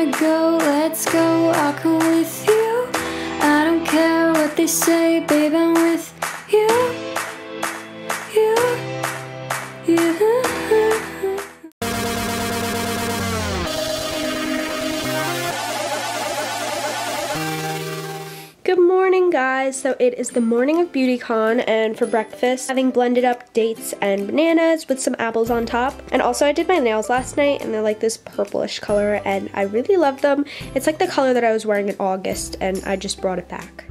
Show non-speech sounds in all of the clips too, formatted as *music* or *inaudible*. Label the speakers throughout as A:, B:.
A: wanna go, let's go, I'll come with you. I don't care what they say, babe, I'm with
B: guys, so it is the morning of BeautyCon and for breakfast having blended up dates and bananas with some apples on top and also I did my nails last night and they're like this purplish color and I really love them. It's like the color that I was wearing in August and I just brought it back.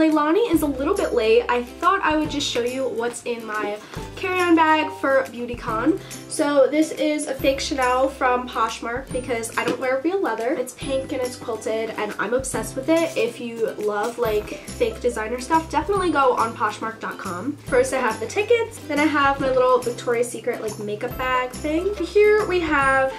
B: Leilani is a little bit late, I thought I would just show you what's in my carry-on bag for BeautyCon. So this is a fake Chanel from Poshmark because I don't wear real leather. It's pink and it's quilted and I'm obsessed with it. If you love like fake designer stuff, definitely go on Poshmark.com. First I have the tickets, then I have my little Victoria's Secret like makeup bag thing. Here we have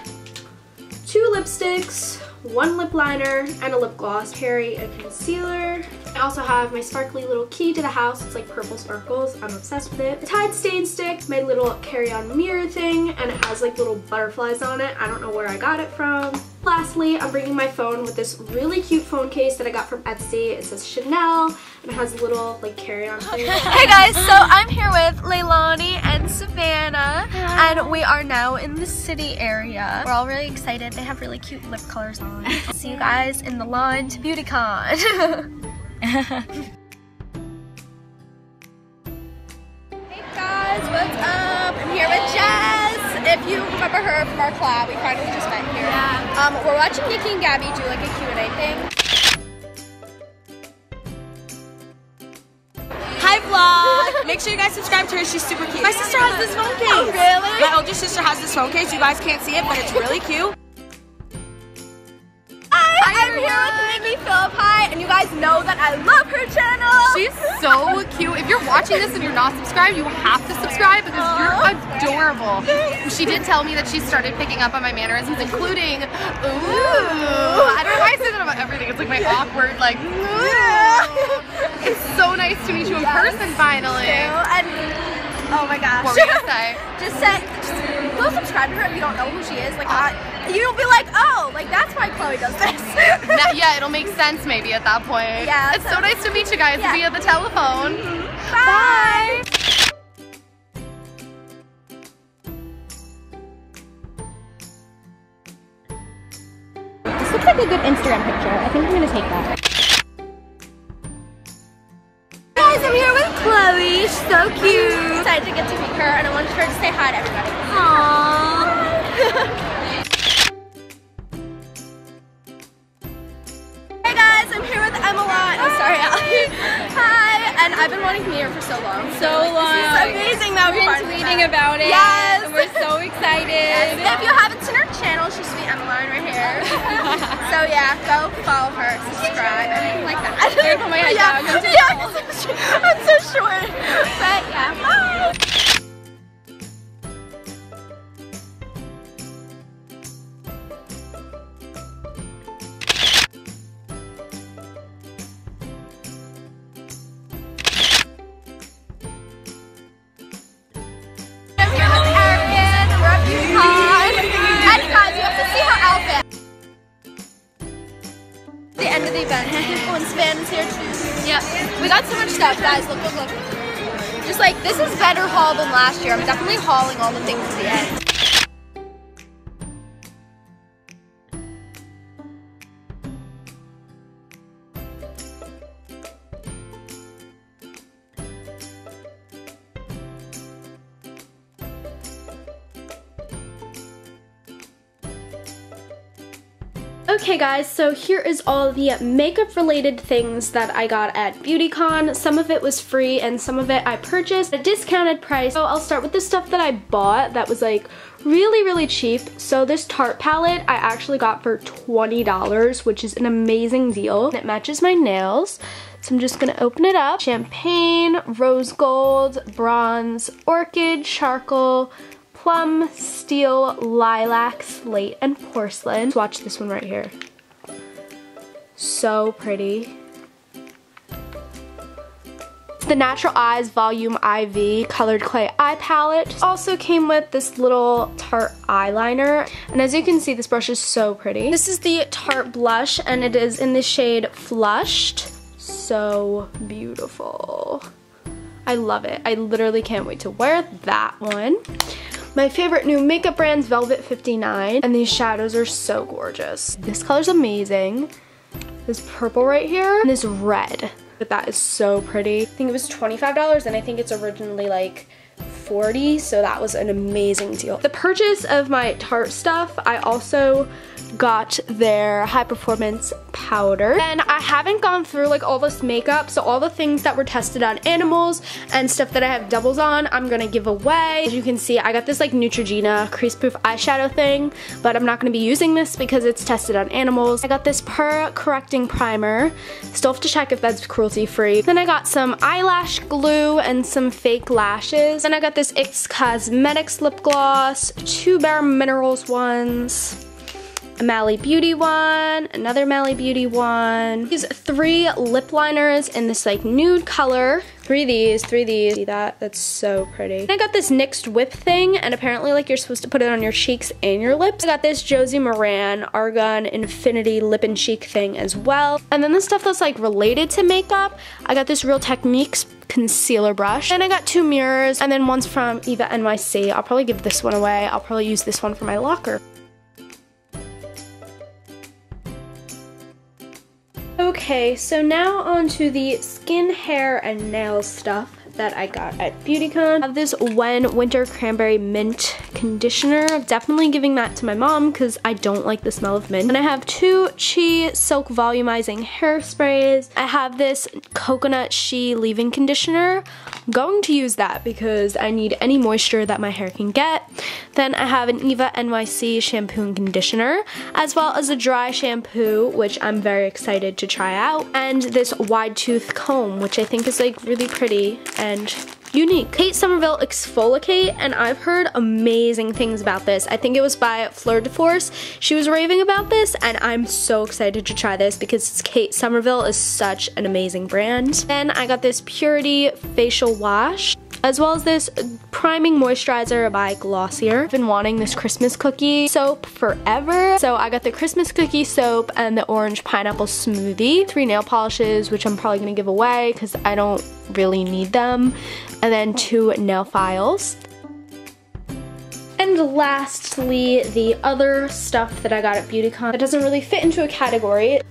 B: two lipsticks, one lip liner, and a lip gloss. Carry a concealer. I also have my sparkly little key to the house. It's like purple sparkles. I'm obsessed with it. A Tide Stain Stick, my little carry-on mirror thing, and it has like little butterflies on it. I don't know where I got it from. Lastly, I'm bringing my phone with this really cute phone case that I got from Etsy. It says Chanel, and it has a little like carry-on *laughs* thing.
C: hey guys, so I'm here with Leilani and Savannah, and we are now in the city area. We're all really excited. They have really cute lip colors on. I'll *laughs* see you guys in the line to BeautyCon. *laughs* hey guys, what's up? I'm here with Jess. If you remember her from our collab, we finally just met here. Yeah. Um, we're watching Niki and Gabi do like a Q&A thing.
D: Hi vlog! Make sure you guys subscribe to her. She's super cute. My sister has this phone case.
C: Oh, really?
D: My older sister has this phone case. You guys can't see it, but it's really cute.
C: And you guys know that I love her channel.
E: She's so cute. If you're watching this and you're not subscribed, you have to subscribe because you're adorable. She did tell me that she started picking up on my mannerisms, including, ooh. I don't know why I say that about everything. It's like my awkward, like, ooh. It's so nice to meet you in person finally.
C: And oh my gosh.
E: What were you gonna say? *laughs*
C: just say, just go subscribe to her if you don't know who she is. Like, I, you'll be like, oh, like that's why Chloe does this. *laughs*
E: That- yeah, it'll make sense maybe at that point.
C: Yeah,
E: It's so,
C: so-
E: nice to meet you guys
C: Yeah.
E: via the telephone. Mm-hmm.
C: Bye.
F: This looks like a good Instagram picture. I think I'm gonna take that.
C: Guys, I'm here with Chloe. She's so cute. Excited to get to meet her, and I wanted her to say hi to everybody. Aww. *laughs* guys, I'm here with Lott. Oh, sorry, Allie. *laughs* Hi, and I've been wanting to meet her for so long. So long. This is amazing that we finally
F: tweeting about it.
C: Yes.
F: And we're so *laughs* excited.
C: If you haven't seen her channel, she's sweet Emma Line right here. *laughs* so yeah, go follow her, subscribe, everything like that.
F: I'm gonna put my head
C: yeah.
F: down. I'm so
C: yeah, I'm so short. Yeah. We got so much stuff, guys. Look, look, look. Just like this is better haul than last year. I'm definitely hauling all the things at the end.
B: Okay guys, so here is all the makeup related things that I got at BeautyCon. Some of it was free and some of it I purchased at a discounted price. So I'll start with the stuff that I bought that was like really, really cheap. So this Tarte palette I actually got for $20, which is an amazing deal. It matches my nails. So I'm just gonna open it up. Champagne, rose gold, bronze, orchid, charcoal, plum, steel, lilac, slate, and porcelain. Let's watch this one right here. So pretty. the Natural Eyes Volume IV Colored Clay Eye Palette. Also came with this little Tarte eyeliner. And as you can see, this brush is so pretty. This is the Tarte blush and it is in the shade Flushed. So beautiful. I love it. I literally can't wait to wear that one. My favorite new makeup brand's Velvet 59 and these shadows are so gorgeous. This color's amazing. This purple right here and this red. But that is so pretty. I think it was $25 and I think it's originally like 40 so that was an amazing deal. The purchase of my Tarte stuff, I also got their high performance powder. And I haven't gone through like all this makeup so all the things that were tested on animals and stuff that I have doubles on I'm gonna give away. As you can see I got this like Neutrogena crease proof eyeshadow thing but I'm not gonna be using this because it's tested on animals. I got this pore correcting primer. Still have to check if that's cruelty free then I got some eyelash glue and some fake lashes. Then I got this NYX Cosmetics lip gloss two Bare Minerals ones a Mally Beauty one, another Mally Beauty one. These three lip liners in this like nude color. Three of these, three of these. See that? That's so pretty. I got this NYX whip thing and apparently like you're supposed to put it on your cheeks and your lips. I got this Josie Maran Argan Infinity Lip and Cheek thing as well. And then the stuff that's like related to makeup, I got this Real Techniques concealer brush. And I got two mirrors and then one's from Eva NYC. I'll probably give this one away. I'll probably use this one for my locker. Okay, so now on to the skin, hair, and nail stuff that I got at BeautyCon. I have this Wen Winter Cranberry Mint Conditioner. I'm definitely giving that to my mom because I don't like the smell of mint. And I have two Chi Silk Volumizing Hairsprays. I have this Coconut Shea Leave-In Conditioner. I'm going to use that because I need any moisture that my hair can get. Then I have an Eva NYC shampoo and conditioner, as well as a dry shampoo, which I'm very excited to try out, and this wide tooth comb, which I think is like really pretty and unique. Kate Somerville Exfoliate, and I've heard amazing things about this. I think it was by Fleur de Force. She was raving about this, and I'm so excited to try this because Kate Somerville is such an amazing brand. Then I got this Purity Facial Wash as well as this priming moisturizer by Glossier. I've been wanting this Christmas cookie soap forever. So I got the Christmas cookie soap and the orange pineapple smoothie. Three nail polishes, which I'm probably gonna give away because I don't really need them. And then two nail files. And lastly, the other stuff that I got at BeautyCon that doesn't really fit into a category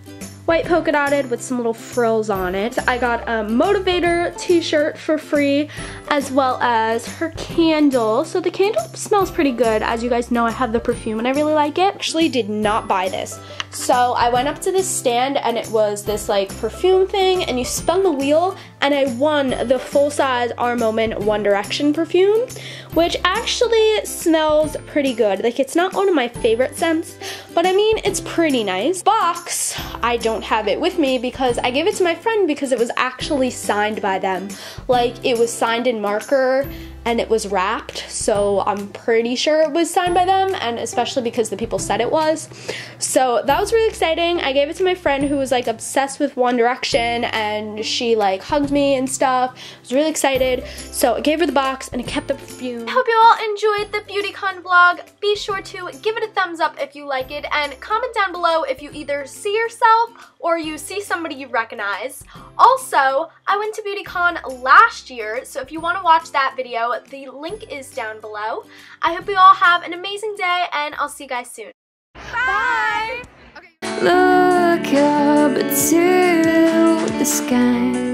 B: white polka dotted with some little frills on it. I got a Motavator t-shirt for free as well as her candle. So the candle smells pretty good. As you guys know, I have the perfume and I really like it. Actually did not buy this. So I went up to this stand and it was this like perfume thing and you spun the wheel and I won the full-size Our Moment One Direction perfume, which actually smells pretty good. Like it's not one of my favorite scents, but I mean, it's pretty nice. Box, I don't have it with me because I gave it to my friend because it was actually signed by them. Like it was signed in marker and it was wrapped so I'm pretty sure it was signed by them and especially because the people said it was. So that was really exciting. I gave it to my friend who was like obsessed with One Direction and she like hugged me and stuff. I was really excited. So I gave her the box and I kept the perfume.
C: I hope you all enjoyed the BeautyCon vlog. Be sure to give it a thumbs up if you like it and comment down below if you either see yourself or you see somebody you recognize. Also I went to BeautyCon last year so if you want to watch that video the link is down below. I hope you all have an amazing day and I'll see you guys soon. Bye!
A: Look up to the sky